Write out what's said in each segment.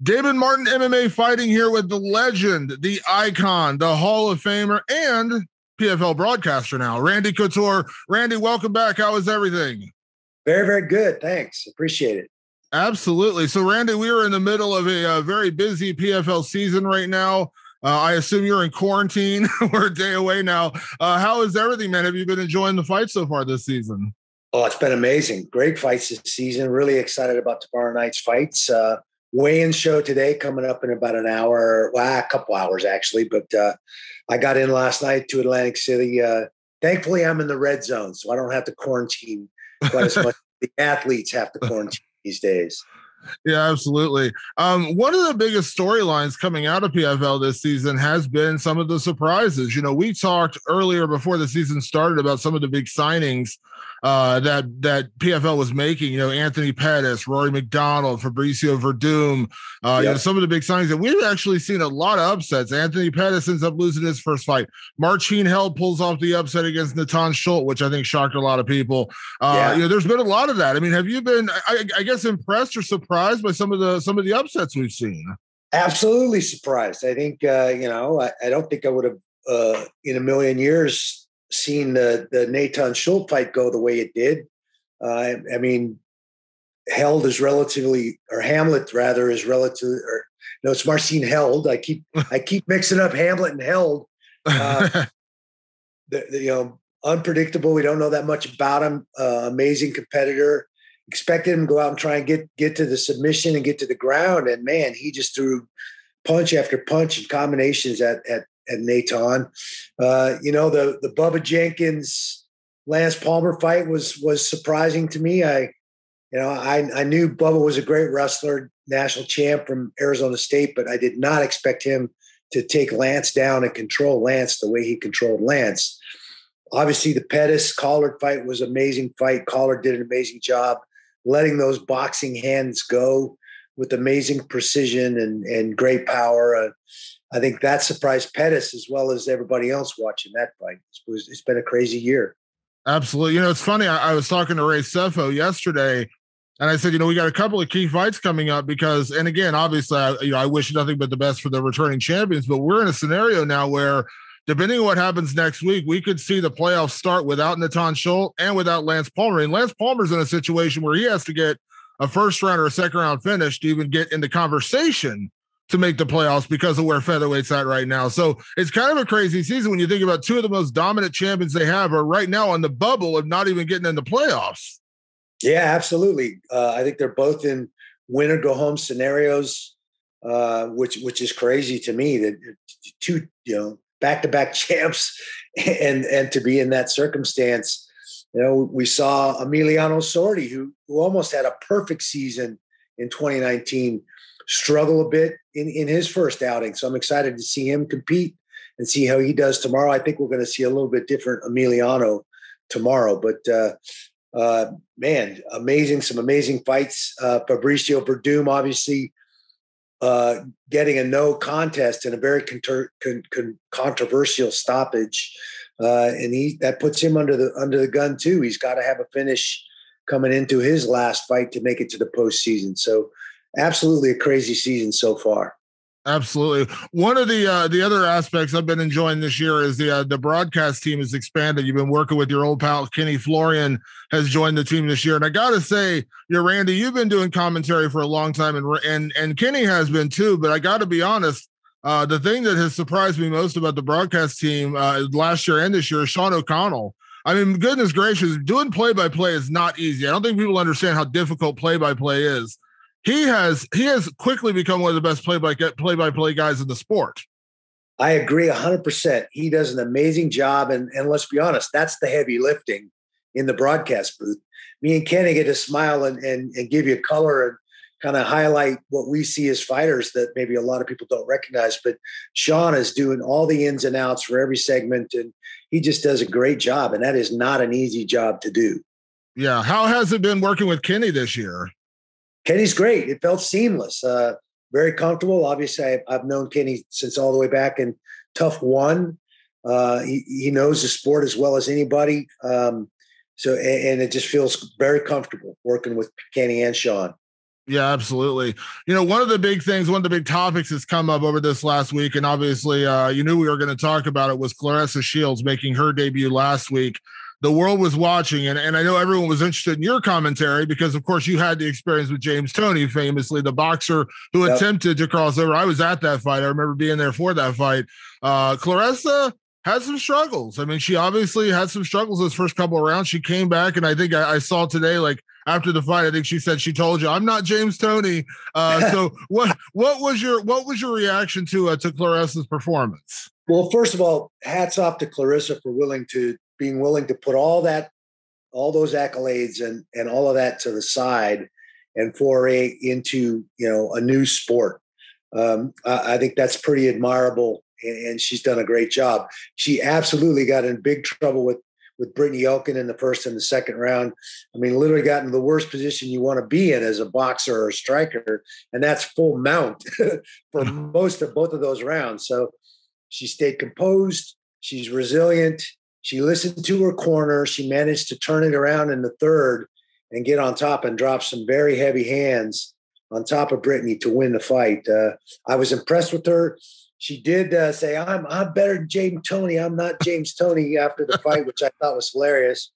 Damon Martin MMA fighting here with the legend, the icon, the Hall of Famer, and PFL broadcaster now, Randy Couture. Randy, welcome back. How is everything? Very, very good. Thanks. Appreciate it. Absolutely. So, Randy, we are in the middle of a, a very busy PFL season right now. Uh, I assume you're in quarantine. We're a day away now. Uh, how is everything, man? Have you been enjoying the fight so far this season? Oh, it's been amazing. Great fights this season. Really excited about tomorrow night's fights. Uh, weigh-in show today coming up in about an hour, well, a couple hours actually. But uh, I got in last night to Atlantic City. Uh, thankfully, I'm in the red zone, so I don't have to quarantine quite as much. the athletes have to quarantine these days. Yeah, absolutely. Um, one of the biggest storylines coming out of PFL this season has been some of the surprises. You know, we talked earlier before the season started about some of the big signings uh, that that PFL was making. You know, Anthony Pettis, Rory MacDonald, Fabricio Werdum. Uh, yep. You know, some of the big signings that we've actually seen a lot of upsets. Anthony Pettis ends up losing his first fight. Marcin Held pulls off the upset against Natan Schulte, which I think shocked a lot of people. Uh, yeah. You know, there's been a lot of that. I mean, have you been, I, I guess, impressed or surprised by some of the some of the upsets we've seen? Absolutely surprised. I think uh, you know. I, I don't think I would have uh, in a million years seen the the Nathan Schulte fight go the way it did. Uh, I mean, Held is relatively, or Hamlet rather, is relative, or no, it's Marcin Held. I keep I keep mixing up Hamlet and Held. Uh, the, the, you know, unpredictable. We don't know that much about him. Uh, amazing competitor. Expected him to go out and try and get get to the submission and get to the ground, and man, he just threw punch after punch and combinations at at at Natan. Uh, you know, the the Bubba Jenkins Lance Palmer fight was was surprising to me. I, you know, I I knew Bubba was a great wrestler, national champ from Arizona State, but I did not expect him to take Lance down and control Lance the way he controlled Lance. Obviously, the Pettis Collard fight was amazing fight. Collard did an amazing job letting those boxing hands go with amazing precision and, and great power. Uh, I think that surprised Pettis as well as everybody else watching that fight. It's, it's been a crazy year. Absolutely. You know, it's funny. I, I was talking to Ray Sefo yesterday, and I said, you know, we got a couple of key fights coming up because, and again, obviously, I, you know, I wish nothing but the best for the returning champions, but we're in a scenario now where, depending on what happens next week, we could see the playoffs start without Natan Schulte and without Lance Palmer. And Lance Palmer's in a situation where he has to get a first round or a second round finish to even get in the conversation to make the playoffs because of where featherweight's at right now. So it's kind of a crazy season when you think about two of the most dominant champions they have are right now on the bubble of not even getting in the playoffs. Yeah, absolutely. Uh, I think they're both in win or go home scenarios, uh, which which is crazy to me that two you know back to back champs and and to be in that circumstance. You know, we saw Emiliano Sordi, who who almost had a perfect season in 2019 struggle a bit in, in his first outing. So I'm excited to see him compete and see how he does tomorrow. I think we're going to see a little bit different Emiliano tomorrow. But uh, uh, man, amazing, some amazing fights. Uh, Fabricio Werdum, obviously, uh, getting a no contest in a very conter- con- con- controversial stoppage, uh, and he that puts him under the under the gun too. He's got to have a finish coming into his last fight to make it to the postseason. So absolutely a crazy season so far. Absolutely. One of the uh, the other aspects I've been enjoying this year is the uh, the broadcast team has expanded. You've been working with your old pal Kenny Florian has joined the team this year, and I got to say, you Randy, you've been doing commentary for a long time, and and and Kenny has been too. But I got to be honest, uh, the thing that has surprised me most about the broadcast team uh, last year and this year is Sean O'Connell. I mean, goodness gracious, doing play by play is not easy. I don't think people understand how difficult play by play is he has he has quickly become one of the best play by play by play guys in the sport. I agree 100%. He does an amazing job. And, and let's be honest, that's the heavy lifting in the broadcast booth. Me and Kenny get to smile and, and, and give you color and kind of highlight what we see as fighters that maybe a lot of people don't recognize. But Sean is doing all the ins and outs for every segment, and he just does a great job. And that is not an easy job to do. Yeah. How has it been working with Kenny this year? Kenny's great. It felt seamless, uh, very comfortable. Obviously, I, have known Kenny since all the way back in TUF One. Uh, he, he, knows the sport as well as anybody. Um, so, and, and, it just feels very comfortable working with Kenny and Sean. Yeah, absolutely. You know, one of the big things, one of the big topics that's come up over this last week, and obviously uh, you knew we were going to talk about it, was Claressa Shields making her debut last week. The world was watching, and, and I know everyone was interested in your commentary because, of course, you had the experience with James Toney, famously the boxer who yep. attempted to cross over. I was at that fight. I remember being there for that fight. Uh, Claressa had some struggles. I mean, she obviously had some struggles those first couple of rounds. She came back, and I think I, I saw today, like after the fight, I think she said she told you, "I'm not James Toney." Uh, so what what was your what was your reaction to uh, to Claressa's performance? Well, first of all, hats off to Claressa for willing to being willing to put all that all those accolades and and all of that to the side and foray into you know a new sport. Um, I, I think that's pretty admirable and she's done a great job. She absolutely got in big trouble with with Brittney Elkin in the first and the second round. I mean, literally got in the worst position you want to be in as a boxer or a striker, and that's full mount for most of both of those rounds. So she stayed composed. She's resilient. She listened to her corner. She managed to turn it around in the third and get on top and drop some very heavy hands on top of Brittney to win the fight. Uh, I was impressed with her she did uh, say, "I'm I'm better than James Toney. I'm not James Toney." After the fight, which I thought was hilarious.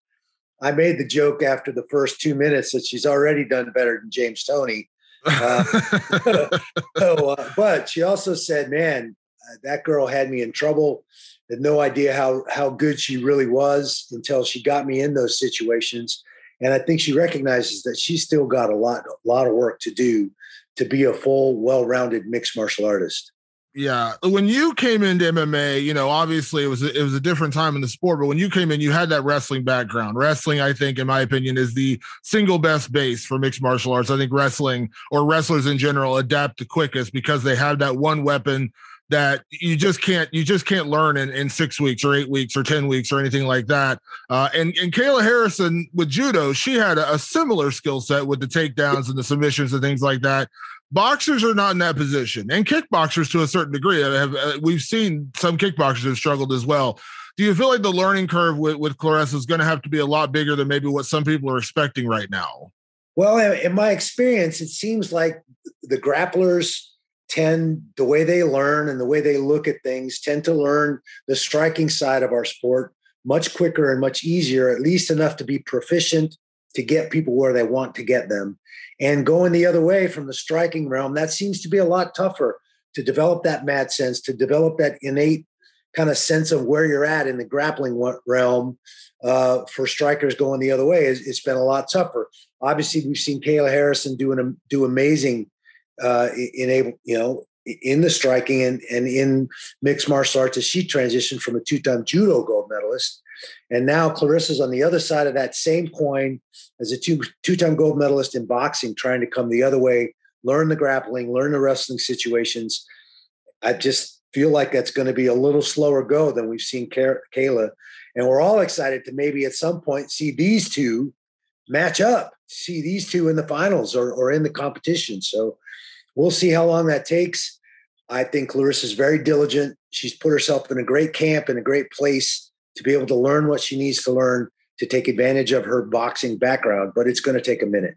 I made the joke after the first two minutes that she's already done better than James Toney. Uh, so, uh, but she also said, "Man, uh, that girl had me in trouble. Had no idea how how good she really was until she got me in those situations." And I think she recognizes that she's still got a lot a lot of work to do to be a full, well-rounded mixed martial artist. Yeah, when you came into MMA, you know, obviously it was a, it was a different time in the sport, but when you came in, you had that wrestling background. Wrestling, I think, in my opinion, is the single best base for mixed martial arts. I think wrestling or wrestlers in general adapt the quickest because they have that one weapon that you just can't you just can't learn in, in six weeks or eight weeks or ten weeks or anything like that. Uh, and and Kayla Harrison with judo, she had a, a similar skill set with the takedowns and the submissions and things like that. Boxers are not in that position and kickboxers to a certain degree have uh, we've seen some kickboxers have struggled as well. Do you feel like the learning curve with, with claressa is going to have to be a lot bigger than maybe what some people are expecting right now? Well in my experience it seems like the grapplers tend the way they learn and the way they look at things tend to learn the striking side of our sport much quicker and much easier at least enough to be proficient to get people where they want to get them and going the other way from the striking realm, that seems to be a lot tougher to develop that mad sense, to develop that innate kind of sense of where you're at in the grappling realm uh, for strikers going the other way. It's, it's been a lot tougher. Obviously, we've seen Kayla Harrison doing do amazing uh, in able, you know, in the striking and, and in mixed martial arts as she transitioned from a two-time judo gold medalist and now claressa's on the other side of that same coin as a two two time gold medalist in boxing, trying to come the other way, learn the grappling, learn the wrestling situations. I just feel like that's going to be a little slower go than we've seen Kayla. And we're all excited to maybe at some point see these two match up, see these two in the finals or, or in the competition. So we'll see how long that takes. I think Claressa's very diligent. She's put herself in a great camp in a great place to be able to learn what she needs to learn to take advantage of her boxing background, but it's going to take a minute.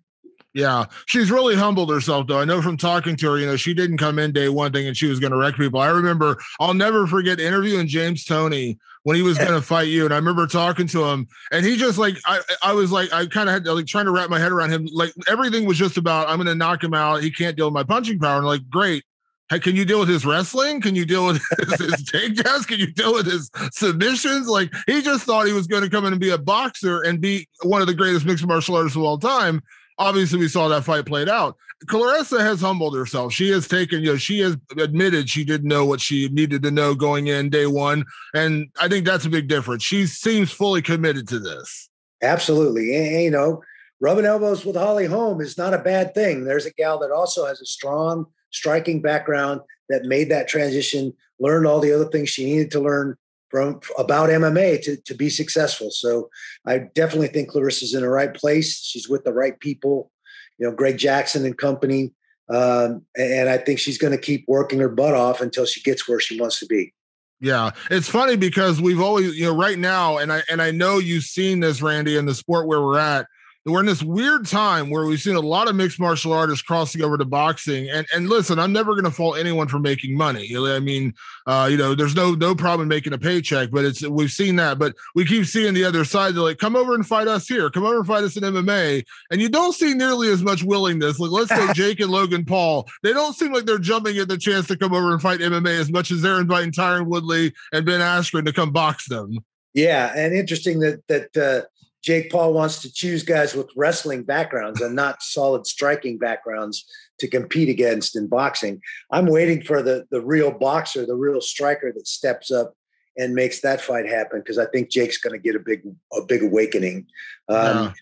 Yeah, she's really humbled herself, though. I know from talking to her, you know, she didn't come in day one thing and she was going to wreck people. I remember, I'll never forget interviewing James Toney when he was going to fight you, and I remember talking to him, and he just like, I, I was like, I kind of had to, like trying to wrap my head around him. Like everything was just about, I'm going to knock him out. He can't deal with my punching power. And like, great, can you deal with his wrestling? Can you deal with his, his takedowns? Can you deal with his submissions? Like he just thought he was going to come in and be a boxer and be one of the greatest mixed martial artists of all time. Obviously, we saw that fight played out. Claressa has humbled herself. She has taken, you know, she has admitted she didn't know what she needed to know going in day one. And I think that's a big difference. She seems fully committed to this. Absolutely. And, you know, rubbing elbows with Holly Holm is not a bad thing. There's a gal that also has a strong striking background that made that transition, learned all the other things she needed to learn from about MMA to, to be successful. So I definitely think Claressa's in the right place. She's with the right people, you know, Greg Jackson and company. Um, and I think she's going to keep working her butt off until she gets where she wants to be. Yeah, it's funny because we've always, you know, right now, and I and I know you've seen this, Randy, in the sport where we're at we're in this weird time where we've seen a lot of mixed martial artists crossing over to boxing. And and listen, I'm never going to fault anyone for making money. I mean, uh, you know, there's no no problem making a paycheck, but it's we've seen that. But we keep seeing the other side. They're like, come over and fight us here. Come over and fight us in MMA. And you don't see nearly as much willingness. Like let's say Jake and Logan Paul. They don't seem like they're jumping at the chance to come over and fight MMA as much as they're inviting Tyron Woodley and Ben Askren to come box them. Yeah, and interesting that that. Uh, Jake Paul wants to choose guys with wrestling backgrounds and not solid striking backgrounds to compete against in boxing. I'm waiting for the the real boxer, the real striker that steps up and makes that fight happen because I think Jake's going to get a big a big awakening. Um.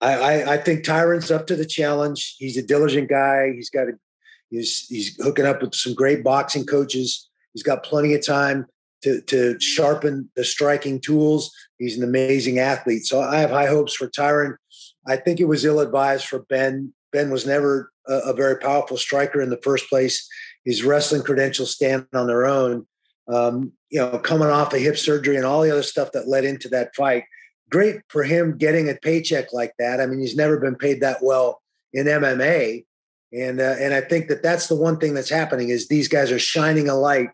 I, I, I think Tyron's up to the challenge. He's a diligent guy. He's got a he's he's hooking up with some great boxing coaches. He's got plenty of time to to sharpen the striking tools. He's an amazing athlete. So I have high hopes for Tyron. I think it was ill advised for Ben. Ben was never a, a, very powerful striker in the first place. His wrestling credentials stand on their own. Um, you know, coming off a hip surgery and all the other stuff that led into that fight. Great for him getting a paycheck like that. I mean, he's never been paid that well in MMA, and uh, and I think that that's the one thing that's happening is these guys are shining a light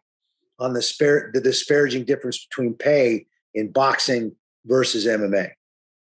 on the, the disparaging difference between pay in boxing versus MMA.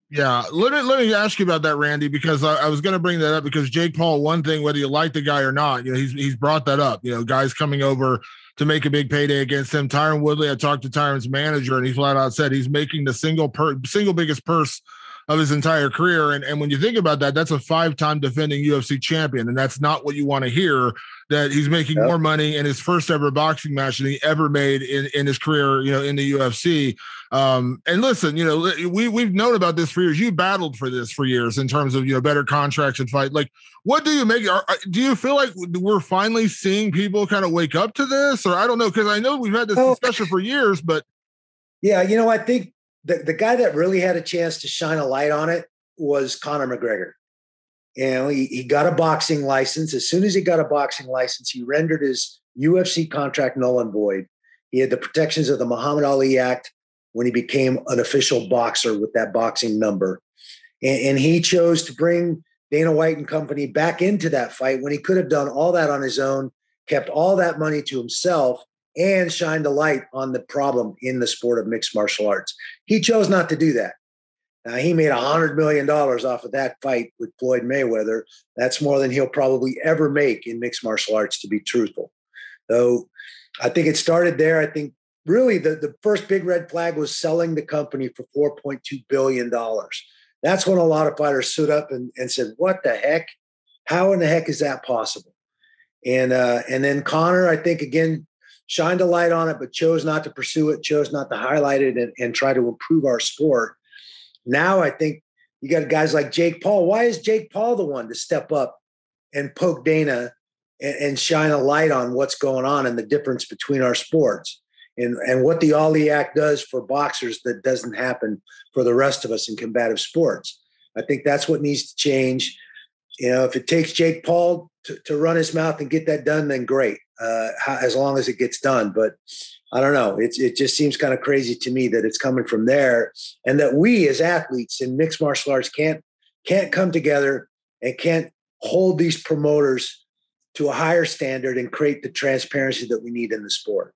Yeah, let me let me ask you about that, Randy, because I, I was going to bring that up because Jake Paul, one thing, whether you like the guy or not, you know, he's he's brought that up. You know, guys coming over to make a big payday against him. Tyron Woodley, I talked to Tyron's manager, and he flat out said he's making the single per single biggest purse of his entire career. And, and when you think about that, that's a five time defending UFC champion. And that's not what you want to hear that he's making yep. more money in his first ever boxing match than he ever made in, in his career, you know, in the UFC. Um, and listen, you know, we, we've known about this for years. You battled for this for years in terms of, you know, better contracts and fight. Like, what do you make? Are, do you feel like we're finally seeing people kind of wake up to this? Or I don't know, because I know we've had this discussion for years, but. Yeah, you know, I think the, the guy that really had a chance to shine a light on it was Conor McGregor. You know, he, he got a boxing license. As soon as he got a boxing license, he rendered his UFC contract null and void. He had the protections of the Muhammad Ali Act when he became an official boxer with that boxing number. And, and he chose to bring Dana White and company back into that fight when he could have done all that on his own, kept all that money to himself, and shined a light on the problem in the sport of mixed martial arts. He chose not to do that. Now, he made a $100 million off of that fight with Floyd Mayweather. That's more than he'll probably ever make in mixed martial arts, to be truthful. So I think it started there. I think really the, the first big red flag was selling the company for $4.2 billion. That's when a lot of fighters stood up and, and said, What the heck? How in the heck is that possible? And uh, and then Conor, I think again, shined a light on it, but chose not to pursue it, chose not to highlight it and, and try to improve our sport. Now I think you got guys like Jake Paul. Why is Jake Paul the one to step up and poke Dana and, and shine a light on what's going on and the difference between our sports? And, and what the Ali Act does for boxers that doesn't happen for the rest of us in combative sports. I think that's what needs to change. You know, if it takes Jake Paul to, to run his mouth and get that done, then great uh, as long as it gets done. But I don't know. It's it just seems kind of crazy to me that it's coming from there, and that we as athletes in mixed martial arts can't can't come together and can't hold these promoters to a higher standard and create the transparency that we need in the sport.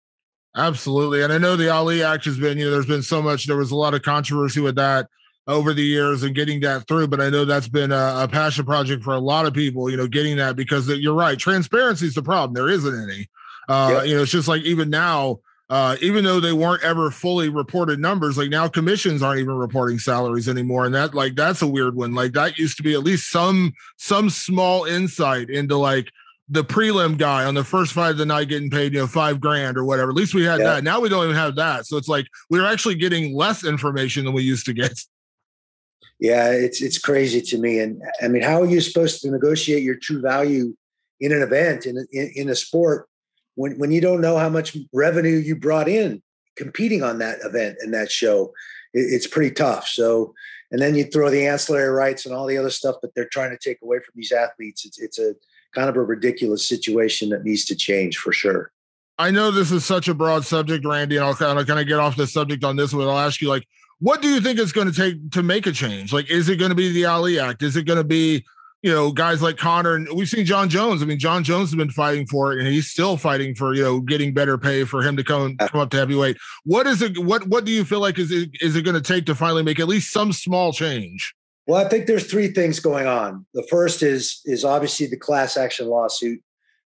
Absolutely, and I know the Ali Act has been you know there's been so much there was a lot of controversy with that over the years and getting that through. But I know that's been a, a, passion project for a lot of people, you know, getting that because you're right. Transparency is the problem. There isn't any. Uh, yep. You know, it's just like even now, uh, even though they weren't ever fully reported numbers, like now commissions aren't even reporting salaries anymore. And that like that's a weird one. Like that used to be at least some some small insight into like the prelim guy on the first fight of the night getting paid, you know, five grand or whatever. At least we had yeah. that. Now we don't even have that. So it's like we're actually getting less information than we used to get yeah, it's it's crazy to me. And I mean, how are you supposed to negotiate your true value in an event in in, in a sport when when you don't know how much revenue you brought in competing on that event and that show? It, it's pretty tough. So, and then you throw the ancillary rights and all the other stuff that they're trying to take away from these athletes. It's it's a kind of a ridiculous situation that needs to change for sure. I know this is such a broad subject, Randy, and I'll kind of kind of get off the subject on this one. I'll ask you like What do you think it's going to take to make a change? Like, is it going to be the Ali Act? Is it going to be you know, guys like Conor and we've seen Jon Jones. I mean, Jon Jones has been fighting for it and he's still fighting for, you know, getting better pay for him to come come up to heavyweight. What is it what what do you feel like is it is it going to take to finally make at least some small change? Well, I think there's three things going on. The first is is obviously the class action lawsuit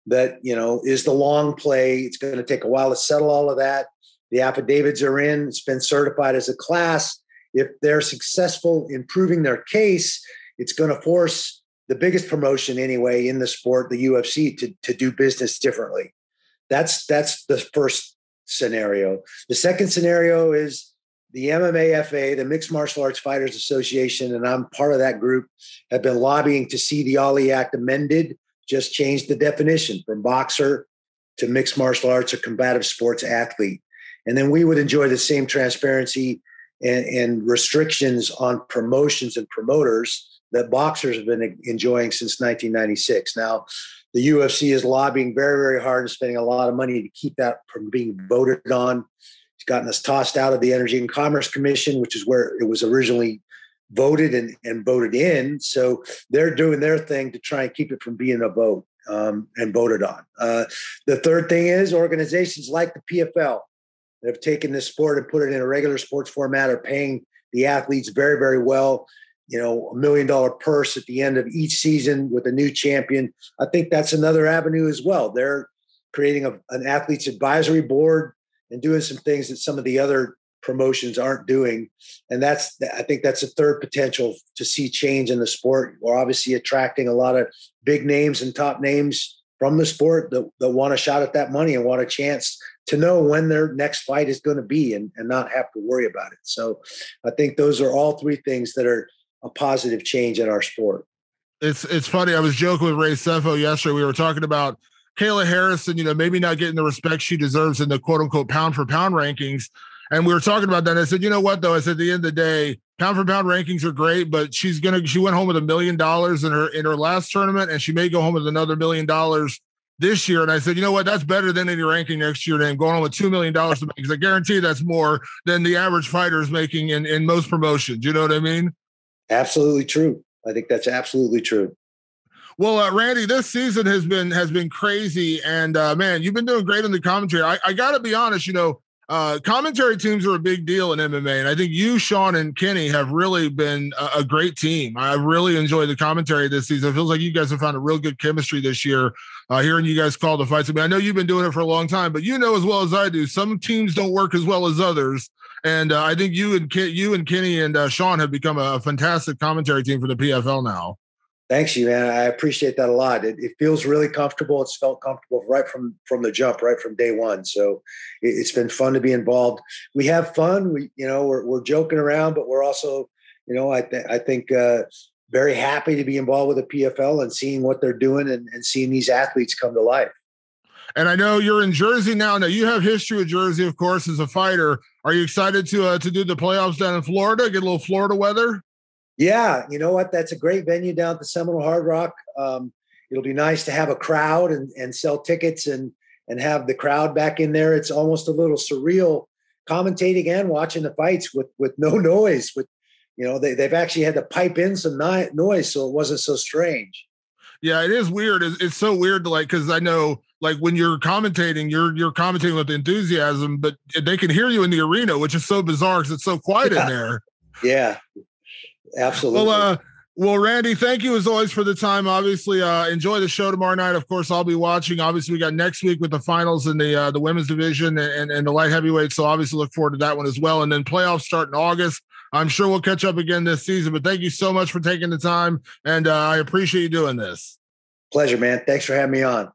that, you know, is the long play. It's going to take a while to settle all of that. The affidavits are in, it's been certified as a class. If they're successful in proving their case, it's going to force the biggest promotion anyway in the sport, the UFC, to, to do business differently. That's that's the first scenario. The second scenario is the MMAFA, the Mixed Martial Arts Fighters Association, and I'm part of that group, have been lobbying to see the Ali Act amended, just change the definition from boxer to mixed martial arts or combative sports athlete. And then we would enjoy the same transparency and, and restrictions on promotions and promoters that boxers have been enjoying since 1996. Now, the UFC is lobbying very, very hard and spending a lot of money to keep that from being voted on. It's gotten us tossed out of the Energy and Commerce Commission, which is where it was originally voted and, and voted in. So they're doing their thing to try and keep it from being a vote um, and voted on. Uh, the third thing is organizations like the PFL that have taken this sport and put it in a regular sports format are paying the athletes very, very well you know, a million dollar purse at the end of each season with a new champion. I think that's another avenue as well. They're creating a, an athletes advisory board and doing some things that some of the other promotions aren't doing. And that's, I think that's a third potential to see change in the sport. We're obviously attracting a lot of big names and top names from the sport that, that want a shot at that money and want a chance to know when their next fight is going to be and, and not have to worry about it. So I think those are all three things that are a positive change in our sport. It's it's funny. I was joking with Ray Sefo yesterday. We were talking about Kayla Harrison, you know, maybe not getting the respect she deserves in the quote unquote pound for pound rankings. And we were talking about that. I said, you know what, though? I said, at the end of the day, pound for pound rankings are great, but she's gonna she went home with a million dollars in her in her last tournament, and she may go home with another million dollars this year. And I said, you know what, that's better than any ranking next year. And going on with two million dollars to make because I guarantee that's more than the average fighter is making in in most promotions. You know what I mean? Absolutely true. I think that's absolutely true. Well, uh, Randy, this season has been has been crazy, and uh, man, you've been doing great in the commentary. I, I got to be honest, you know, uh, commentary teams are a big deal in MMA, and I think you, Sean, and Kenny have really been a, a, great team. I really enjoyed the commentary this season. It feels like you guys have found a real good chemistry this year. Uh, hearing you guys call the fights. I mean, I know you've been doing it for a long time, but you know as well as I do, some teams don't work as well as others. And uh, I think you and Ken, you and Kenny and uh, Sean have become a fantastic commentary team for the PFL now. Thanks, you man. I appreciate that a lot. It, it, feels really comfortable. It's felt comfortable right from from the jump, right from day one. So it, has been fun to be involved. We have fun. We you know we're we're joking around, but we're also you know I th- I think uh, very happy to be involved with the PFL and seeing what they're doing and, and seeing these athletes come to life. And I know you're in Jersey now. Now you have history with Jersey, of course, as a fighter. Are you excited to uh, to do the playoffs down in Florida? Get a little Florida weather. Yeah, you know what? That's a great venue down at the Seminole Hard Rock. Um, it'll be nice to have a crowd and and sell tickets and and have the crowd back in there. It's almost a little surreal commentating and watching the fights with with no noise. With you know they they've actually had to pipe in some noise so it wasn't so strange. Yeah, it is weird. It's, it's so weird to like because I know like when you're commentating, you're you're commentating with enthusiasm, but they can hear you in the arena, which is so bizarre because it's so quiet yeah. in there. Yeah, absolutely. Well, uh, well, Randy, thank you as always for the time. Obviously, uh, enjoy the show tomorrow night. Of course, I'll be watching. Obviously, we got next week with the finals in the uh, the women's division and, and the light heavyweight. So obviously, look forward to that one as well. And then playoffs start in August. I'm sure we'll catch up again this season. But thank you so much for taking the time, and uh, I appreciate you doing this. Pleasure, man. Thanks for having me on.